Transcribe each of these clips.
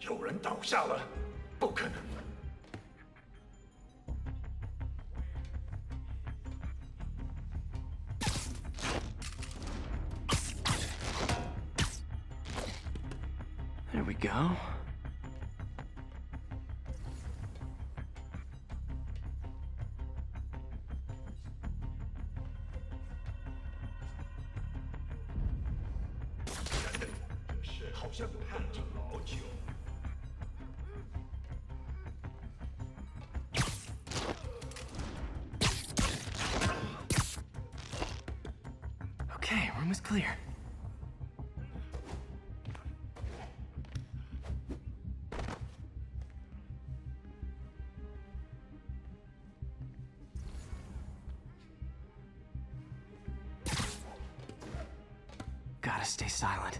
有人倒下了，不可能！ There we go. Room clear. Gotta stay silent.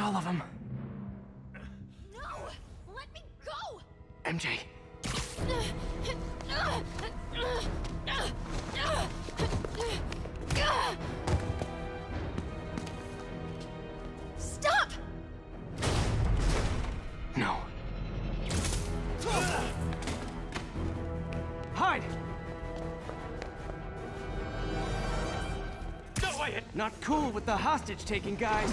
All of them. No! Let me go! MJ. Stop! No. Hide! No, I... Not cool with the hostage-taking, guys.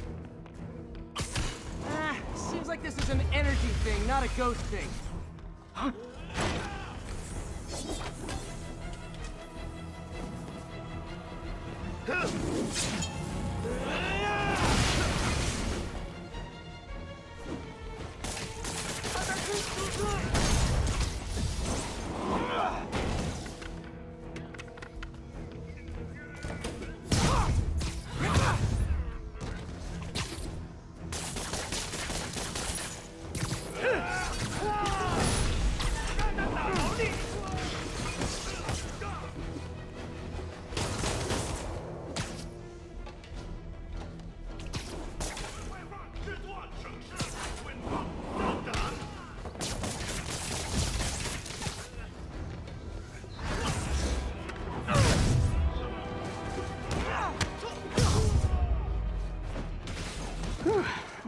Ah, seems like this is an energy thing, not a ghost thing. Huh?